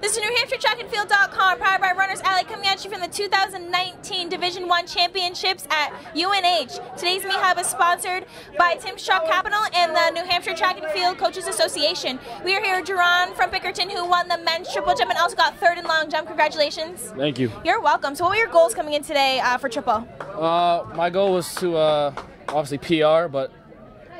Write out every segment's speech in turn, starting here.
This is New Hampshire Track and Field.com, powered by Runners Alley, coming at you from the 2019 Division One Championships at UNH. Today's Meet Hub is sponsored by Tim's Truck Capital and the New Hampshire Track and Field Coaches Association. We are here with Joron from Pinkerton, who won the men's triple jump and also got third in long jump. Congratulations. Thank you. You're welcome. So, what were your goals coming in today uh, for triple? Uh, my goal was to uh, obviously PR, but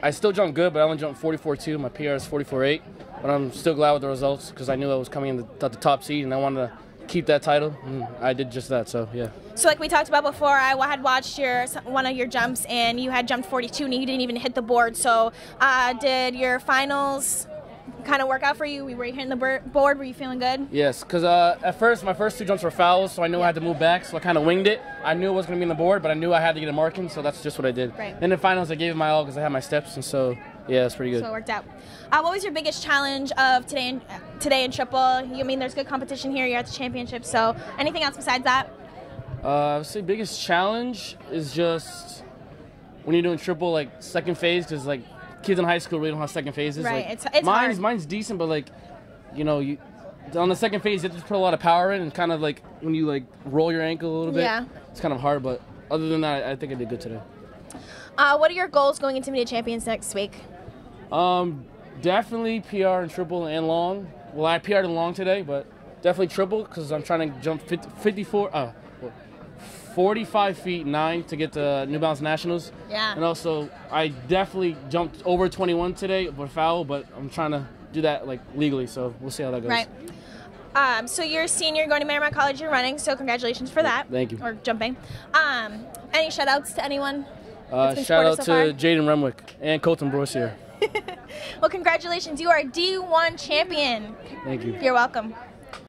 I still jumped good, but I only jumped 44.2. My PR is 44.8, but I'm still glad with the results because I knew I was coming in the, at the top seed and I wanted to keep that title. And I did just that, so yeah. So, like we talked about before, I had watched your one of your jumps, and you had jumped 42, and you didn't even hit the board. So, uh, did your finals kind of work out for you? We were you hitting the board? Were you feeling good? Yes, because uh, at first my first two jumps were fouls, so I knew I had to move back, so I kind of winged it. I knew it was going to be in the board, but I knew I had to get a marking, so that's just what I did. Right. In the finals, I gave it my all because I had my steps, and so yeah, it's pretty good. So it worked out. Uh, what was your biggest challenge of today in, today in triple? You mean there's good competition here. You're at the championship. So anything else besides that? Uh, I would say biggest challenge is just when you're doing triple, like second phase, because like kids in high school really don't have second phases. Right. Like, it's it's mine's hard. mine's decent, but like you know you on the second phase you have to put a lot of power in, and kind of like when you like roll your ankle a little bit, Yeah. it's kind of hard. But other than that, I think I did good today. Uh, what are your goals going into Meet of Champions next week? Um, definitely PR and triple and long. Well, I PR'd in long today, but definitely triple because I'm trying to jump 50, 54, uh, 45 feet nine to get to New Balance Nationals. Yeah. And also, I definitely jumped over 21 today, but foul. But I'm trying to do that like legally, so we'll see how that goes. Right. Um, so you're a senior going to Marymount College. You're running, so congratulations for that. Thank you. Or jumping. Um, any shout outs to anyone? Uh, shout out so to Jaden Remwick and Colton Broyce here. Well, congratulations. You are a D1 champion. Thank you. You're welcome.